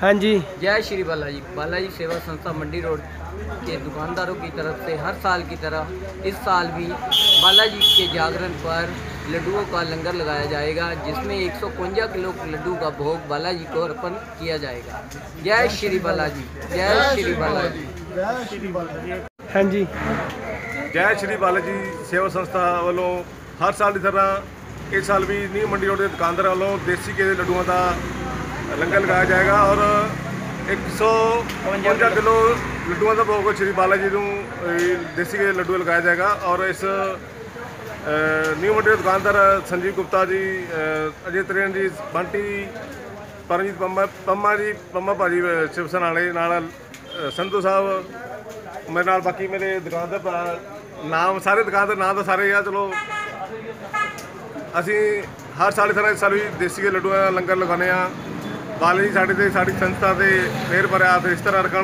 हाँ जी जय श्री बालाजी बालाजी सेवा संस्था मंडी रोड के दुकानदारों की तरफ़ से हर साल की तरह इस साल भी बालाजी के जागरण पर लड्डुओं का लंगर लगाया जाएगा जिसमें एक किलो लड्डू का भोग बालाजी को अर्पण किया जाएगा। जय श्री बालाजी जय श्री बालाजी जय श्री बालाजी हाँ जी जय श्री बालाजी सेवा संस्था वालों हर साल की तरह इस साल भी न्यू मंडी रोड के दुकानदार वालों देसी के लड्डुओं का ਲੰਗਰ ਲਗਾਇਆ ਜਾਏਗਾ ਔਰ 155 ਕਿਲੋ ਲੱਡੂਆਂ ਦਾ ਭੋਗ ਸ਼੍ਰੀ ਬਾਲਾ ਜੀ ਨੂੰ ਦੇਸੀ ਘੀ ਲੱਡੂ ਲਗਾਇਆ ਜਾਏਗਾ ਔਰ ਇਸ ਨਿਊ ਮੰਡੀ ਦੁਕਾਨਦਾਰ ਸੰਜੀਵ ਗੁਪਤਾ ਜੀ ਅਜੇ ਤ੍ਰੇਨ ਜੀ ਬੰਟੀ ਪਰਮਜੀਤ ਪੰਮਾ ਪੰਮਾ ਜੀ ਪੰਮਾ ਭਾਜੀ ਅਹ, ਸ਼ਿਵਸਨ ਵਾਲੇ ਨਾਲ ਸੰਧੂ ਸਾਹਿਬ ਮੇਰੇ ਨਾਲ ਬਾਕੀ ਮੇਰੇ ਦੁਕਾਨਦਾਰ ਭਰਾ ਨਾਮ ਸਾਰੇ ਦੁਕਾਨ ਦੁਕਾਨਦਾਰ ਨਾਮ ਤਾਂ ਸਾਰੇ ਆ ਚਲੋ। ਅਸੀਂ ਹਰ ਸਾਲ ਇਸ ਤਰ੍ਹਾਂ ਇਸ ਸਾਲ ਵੀ ਦੇਸੀ ਦੇ ਲੱਡੂਆਂ ਦਾ ਲੰਗਰ ਲਗਾਉਂਦੇ ਆ ਬਾਲੇ ਜੀ ਸਾਡੇ ਤੇ ਸਾਡੀ ਸੰਸਥਾ ਤੇ ਮਿਹਰ ਭਰਿਆ ਤੇ ਇਸ ਤਰ੍ਹਾਂ ਰੱਖਣ